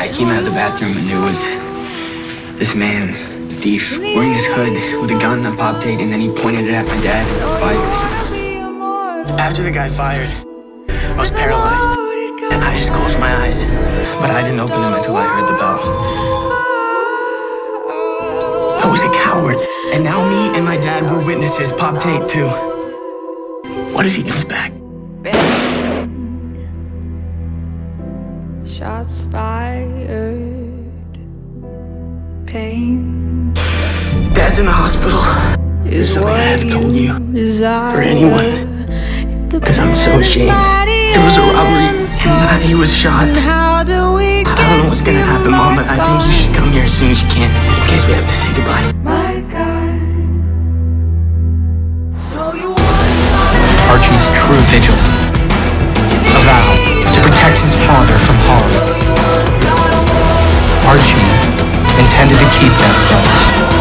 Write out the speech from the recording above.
I came out of the bathroom and there was this man, thief, wearing his hood with a gun on pop Tate, and then he pointed it at my dad and fired. After the guy fired, I was paralyzed. And I just closed my eyes. But I didn't open them until I heard the bell. I was a coward. And now me and my dad were witnesses. Pop Tate too. What if he comes back? Shots fired. Pain. Dad's in the hospital. There's something I haven't told you. Or anyone. Because I'm so ashamed. It was a robbery. And that he was shot. How do we I don't know what's gonna happen, Mom, but I think you should come here as soon as you can. In case we have to say goodbye. My God. So you Archie's true vigil. A vow to protect his father from intended to keep that promise.